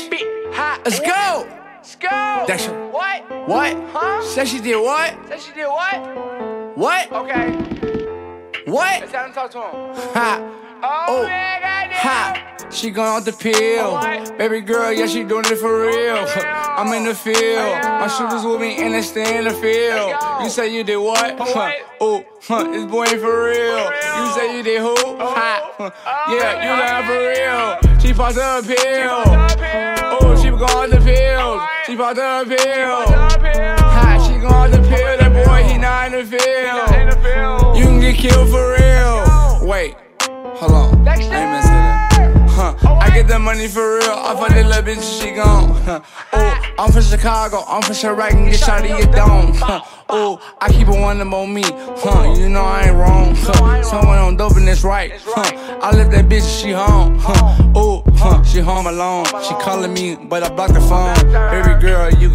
bitch. Hot. Let's go. Let's go. That's your- what? What? Huh? Said she did what? Said she did what? What? Okay. What? Let's have him talk to him. Ha. Oh, Oh. man. Ha. She going off the pill. What? Baby girl, yeah, she doing it for oh, real. For real. I'm in the field. Oh, yeah. My shooters with me and they stay in the field. You say you did what? What? Oh, huh, this boy ain't for real. For real. You say you did who? Ha. Oh, Yeah, oh, you yeah. lying for real. She popped her pill. She her pill. Up. Ha, she off the pill. That boy, he not in the field. The. You can get killed for real. Wait, hold on. I ain't. Huh, I get the money for real. I fuck that little bitch, she gone. Huh. Oh, I'm from Chicago. I'm from Chiraq and get shot in your dome. Huh. Oh, I keep it one on me. Huh, you know I ain't wrong. Huh. Someone on dope and it's right. Huh. I left that bitch, she home. Huh. Oh, huh. she home alone. She calling me, but I blocked the phone.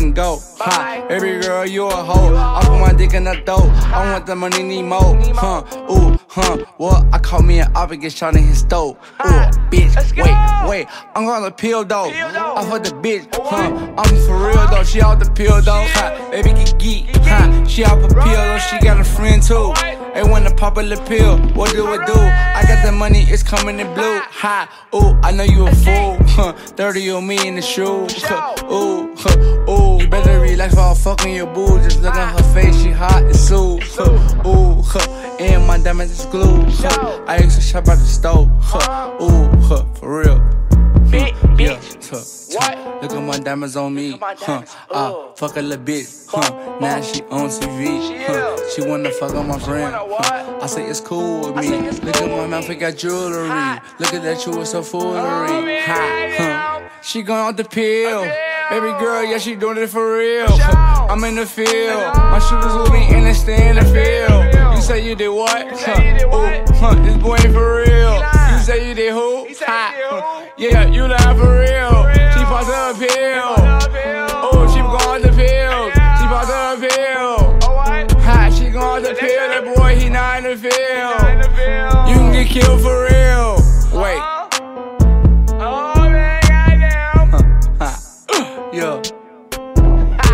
Can go. Ha. every girl, you a hoe. I put my dick in the dope. I want the money, need more. Huh. Ooh, huh. What? I call me an and get shot in his throat. Ooh, bitch. Wait, wait. I'm gonna pill though. Pill though. I fuck the bitch. Huh. I'm for real though. She out the pill though. Ha. Baby get geek. Ha. She out the pill though. She got a friend too. They want to pop a little pill. What do it do? I got the money. It's coming in blue. Ha. Ooh, I know you a fool. Huh. 30 on me in the shoe. Huh. Ooh, huh. ooh. You better relax while I'm fucking your boo. Just look at her face. She hot and Sue. Huh. Huh. My diamonds is glue. Huh. I used to shop at the stove. Huh. Ooh, huh. For real. Yeah, bitch. tuh, tuh. What? Look at my diamonds on me. my Huh. diamonds. Ah, fuck a little bitch. Huh. Now she on TV. She Huh. She wanna fuck on my friend. Huh. I say it's cool with me. it's Look at my with mouth, it got jewelry. Hot. Look at that, you was so Oh, foolery. Ha. Huh. She going off the pill. Baby girl, yeah, she doing it for real. Huh. I'm in the field. My shooters with me and in the field. You say you did what? You say you did what? Ooh, huh. This boy ain't for real. You say you did who? He said he did who? Yeah, you lying for real. real. She popped her pill. Oh, she going the pill. She popped her pill. Oh, what? Ha, she going the pill. That boy, he not in the field. You can get killed for real. Wait. Oh, man, goddamn. Yeah.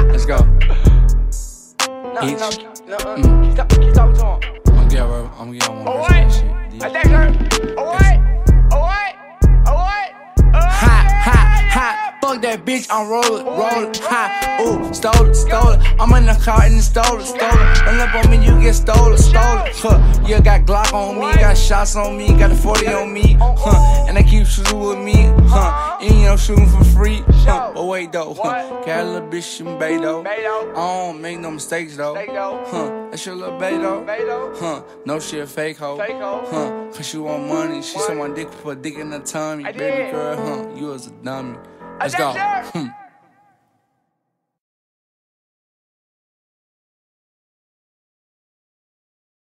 Let's go. No, Bitch. no, no, uh, keep, keep talking to him. Get her. I'm gonna get one Oh, what? of that shit. I think her. Oh, what? Oh, what? Oh, what? Oh, Ha, yeah, ha, yeah. ha. Fuck that bitch, I'm rolling, rolling. Ha, ooh, stole it, stole it. I'm in the car and stole it, stole it. Run up on me, you get stolen, stolen. Huh, you got Glock on me, got shots on me, got a 40 on me. Huh, and they keep shooting with me. Huh, you know, shooting for free. Huh, but wait though, huh, got a little bitch Beto. I don't make no mistakes though. Huh, that's your little Beto. Beto. Huh, no shit, fake hoe. Fake hoe. Huh, cause she want money. She said my dick, put a dick in her tummy. Baby girl, huh, you was a dummy. Let's go. Hmm.